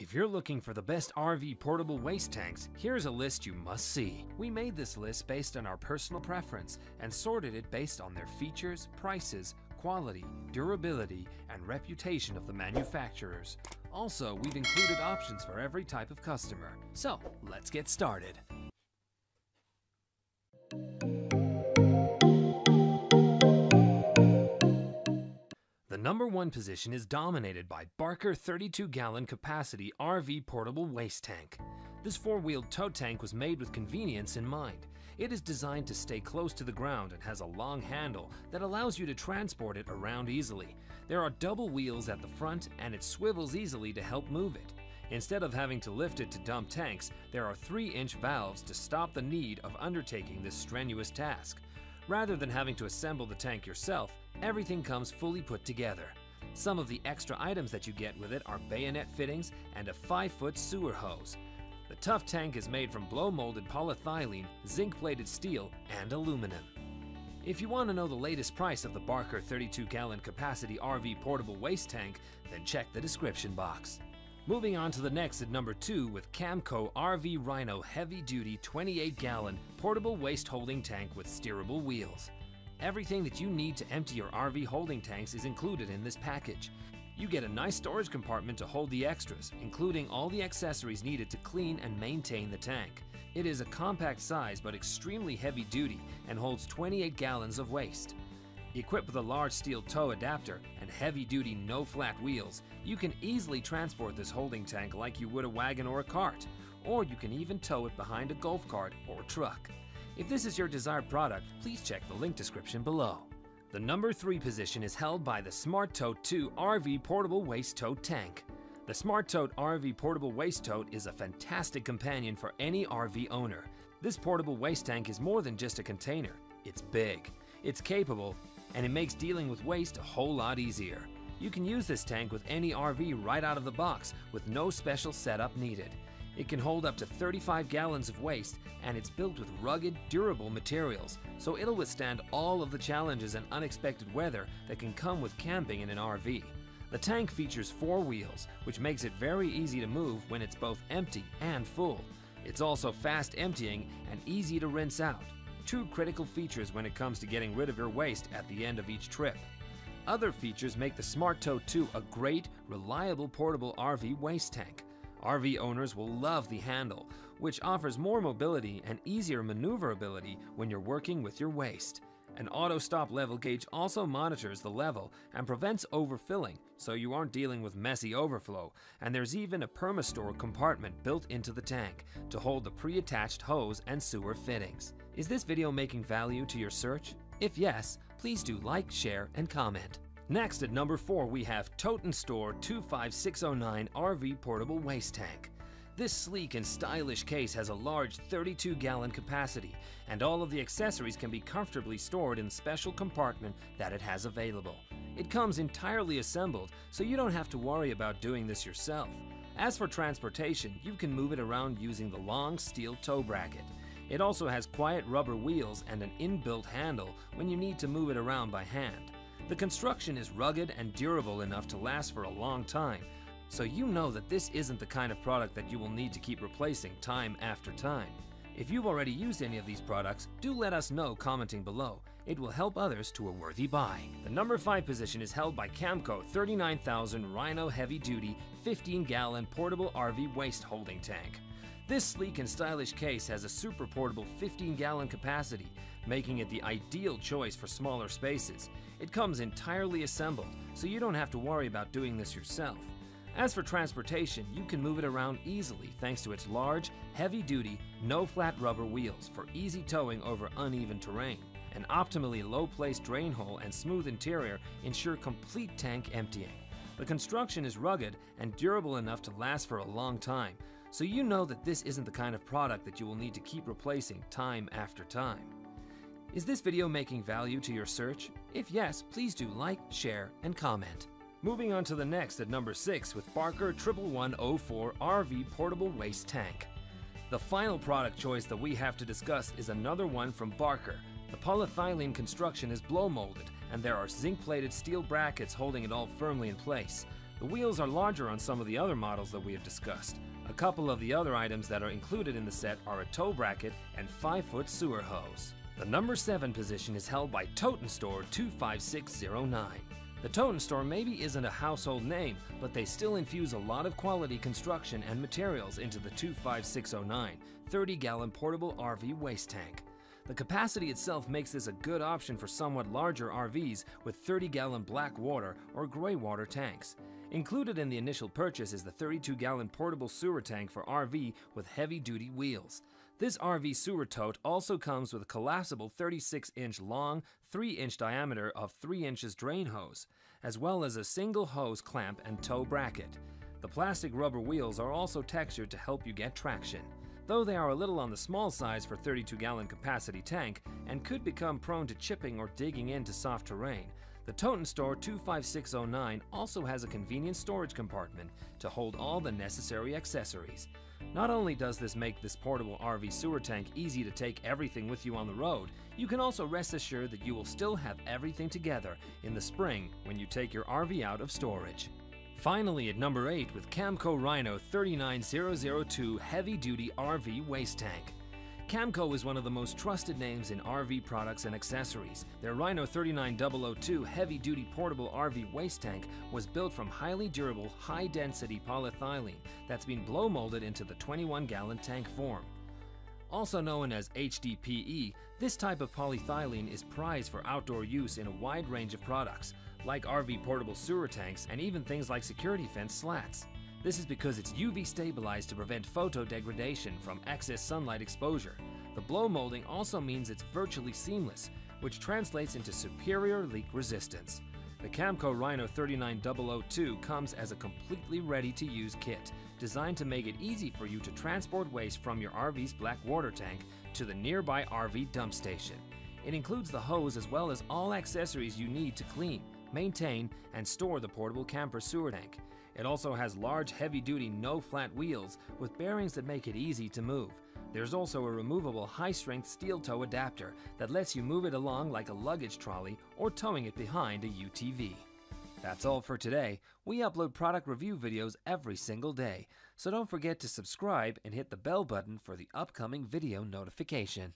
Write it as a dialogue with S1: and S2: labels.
S1: If you're looking for the best RV portable waste tanks, here's a list you must see. We made this list based on our personal preference and sorted it based on their features, prices, quality, durability, and reputation of the manufacturers. Also, we've included options for every type of customer. So, let's get started. Number one position is dominated by Barker 32 gallon capacity RV portable waste tank. This four wheeled tow tank was made with convenience in mind. It is designed to stay close to the ground and has a long handle that allows you to transport it around easily. There are double wheels at the front and it swivels easily to help move it. Instead of having to lift it to dump tanks, there are 3 inch valves to stop the need of undertaking this strenuous task. Rather than having to assemble the tank yourself, everything comes fully put together. Some of the extra items that you get with it are bayonet fittings and a 5 foot sewer hose. The tough tank is made from blow molded polyethylene, zinc plated steel, and aluminum. If you want to know the latest price of the Barker 32 gallon capacity RV portable waste tank, then check the description box. Moving on to the next at number 2 with Camco RV Rhino Heavy Duty 28 gallon portable waste holding tank with steerable wheels. Everything that you need to empty your RV holding tanks is included in this package. You get a nice storage compartment to hold the extras, including all the accessories needed to clean and maintain the tank. It is a compact size but extremely heavy duty and holds 28 gallons of waste. Equipped with a large steel tow adapter and heavy duty no flat wheels, you can easily transport this holding tank like you would a wagon or a cart, or you can even tow it behind a golf cart or truck. If this is your desired product, please check the link description below. The number 3 position is held by the Smart Tote 2 RV Portable Waste Tote Tank. The Smart Tote RV Portable Waste Tote is a fantastic companion for any RV owner. This portable waste tank is more than just a container, it's big, it's capable, and it makes dealing with waste a whole lot easier. You can use this tank with any RV right out of the box with no special setup needed. It can hold up to 35 gallons of waste and it's built with rugged, durable materials, so it'll withstand all of the challenges and unexpected weather that can come with camping in an RV. The tank features four wheels, which makes it very easy to move when it's both empty and full. It's also fast emptying and easy to rinse out, two critical features when it comes to getting rid of your waste at the end of each trip. Other features make the Smart Tote 2 a great, reliable portable RV waste tank. RV owners will love the handle, which offers more mobility and easier maneuverability when you're working with your waste. An auto stop level gauge also monitors the level and prevents overfilling, so you aren't dealing with messy overflow. And there's even a permastore compartment built into the tank to hold the pre-attached hose and sewer fittings. Is this video making value to your search? If yes, please do like, share, and comment. Next at number 4 we have Tote & Store 25609 RV Portable Waste Tank. This sleek and stylish case has a large 32 gallon capacity, and all of the accessories can be comfortably stored in special compartment that it has available. It comes entirely assembled, so you don't have to worry about doing this yourself. As for transportation, you can move it around using the long steel tow bracket. It also has quiet rubber wheels and an inbuilt handle when you need to move it around by hand. The construction is rugged and durable enough to last for a long time, so you know that this isn't the kind of product that you will need to keep replacing time after time. If you've already used any of these products, do let us know commenting below. It will help others to a worthy buy. The number 5 position is held by Camco 39000 Rhino Heavy Duty 15 gallon portable RV waste holding tank. This sleek and stylish case has a super portable 15 gallon capacity, making it the ideal choice for smaller spaces. It comes entirely assembled, so you don't have to worry about doing this yourself. As for transportation, you can move it around easily thanks to its large, heavy duty, no flat rubber wheels for easy towing over uneven terrain. An optimally low placed drain hole and smooth interior ensure complete tank emptying. The construction is rugged and durable enough to last for a long time, so you know that this isn't the kind of product that you will need to keep replacing time after time. Is this video making value to your search? If yes, please do like, share, and comment. Moving on to the next at number 6 with Barker 11104 RV Portable Waste Tank. The final product choice that we have to discuss is another one from Barker. The polyethylene construction is blow molded and there are zinc plated steel brackets holding it all firmly in place. The wheels are larger on some of the other models that we have discussed. A couple of the other items that are included in the set are a tow bracket and 5-foot sewer hose. The number 7 position is held by Tote-N-Stor 25609. The Tote-N-Stor maybe isn't a household name, but they still infuse a lot of quality construction and materials into the 25609 30 gallon portable RV waste tank. The capacity itself makes this a good option for somewhat larger RVs with 30 gallon black water or gray water tanks. Included in the initial purchase is the 32 gallon portable sewer tank for RV with heavy duty wheels. This RV sewer tote also comes with a collapsible 36 inch long, 3 inch diameter of 3 inches drain hose, as well as a single hose clamp and tow bracket. The plastic rubber wheels are also textured to help you get traction. Though they are a little on the small size for 32 gallon capacity tank and could become prone to chipping or digging into soft terrain, the Tote-N-Stor 25609 also has a convenient storage compartment to hold all the necessary accessories. Not only does this make this portable RV sewer tank easy to take everything with you on the road, you can also rest assured that you will still have everything together in the spring when you take your RV out of storage. Finally, at number 8 with Camco Rhino 39002 Heavy Duty RV Waste Tank. Camco is one of the most trusted names in RV products and accessories. Their Rhino 39002 heavy duty portable RV waste tank was built from highly durable, high density polyethylene that's been blow molded into the 21 gallon tank form. Also known as HDPE, this type of polyethylene is prized for outdoor use in a wide range of products, like RV portable sewer tanks and even things like security fence slats. This is because it's UV stabilized to prevent photo degradation from excess sunlight exposure. The blow molding also means it's virtually seamless, which translates into superior leak resistance. The Camco Rhino 39002 comes as a completely ready to use kit, designed to make it easy for you to transport waste from your RV's black water tank to the nearby RV dump station. It includes the hose as well as all accessories you need to clean, maintain, and store the portable camper sewer tank. It also has large heavy-duty no-flat wheels with bearings that make it easy to move. There's also a removable high-strength steel tow adapter that lets you move it along like a luggage trolley or towing it behind a UTV. That's all for today. We upload product review videos every single day, so don't forget to subscribe and hit the bell button for the upcoming video notification.